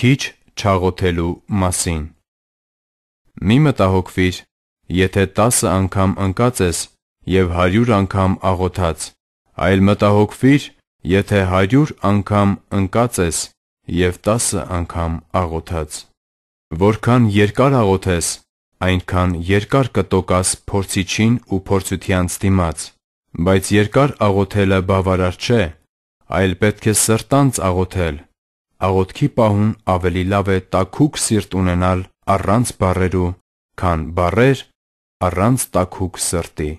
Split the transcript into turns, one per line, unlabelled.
քիչ չաղոթելու մասին Մի մտահոգվիր, եթե 10 անգամ ընկած ես եւ 100 անգամ աղոթած, այլ մտահոգվիր, եթե 100 անգամ ընկած ես եւ 10 անգամ աղոթած։ Որքան երկար աղոթես, այնքան երկար կտոկաս փորձիչին ու փորձությանց դիմաց, բայց երկար աղոթելը բավարար չէ, այլ պետք է սրտանց աղոթել։ Աղոթքի պահուն ավելի լավ է տաքուկ սիրտ ունենալ առանց բառերու, քան բառեր առանց տաքուկ սրտի։